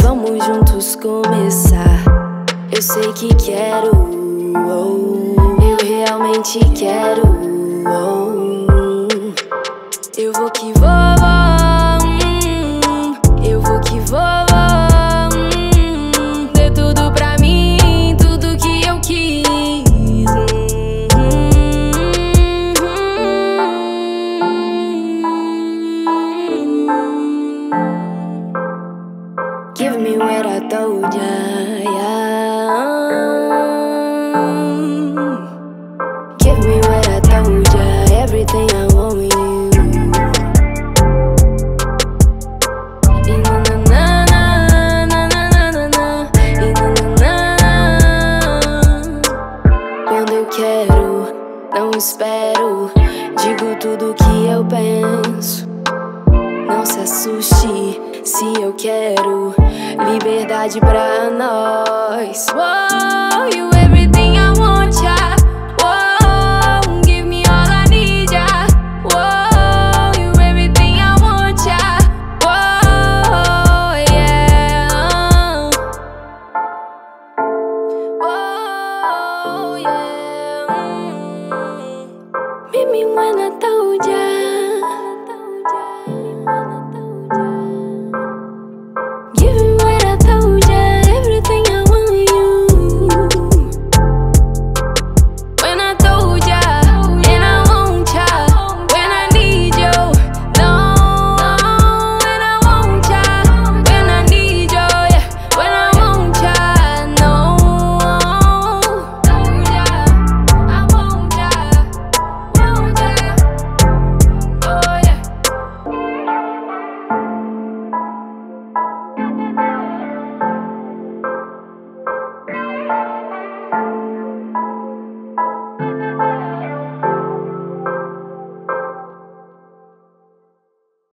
vamos juntos começar. Eu sei que quero, oh, eu realmente quero. Oh, eu vou que vou, you what I told ya. Yeah. Give me what I told ya. Everything I want with you. Quando eu quero, não espero. Digo tudo que eu penso. Não se assuste se eu quero liberdade pra nós. Oh, you everything I want ya. Oh, give me all I need ya. Wow, you everything I want ya. Oh, yeah. Oh, yeah. Mm. Meet me when I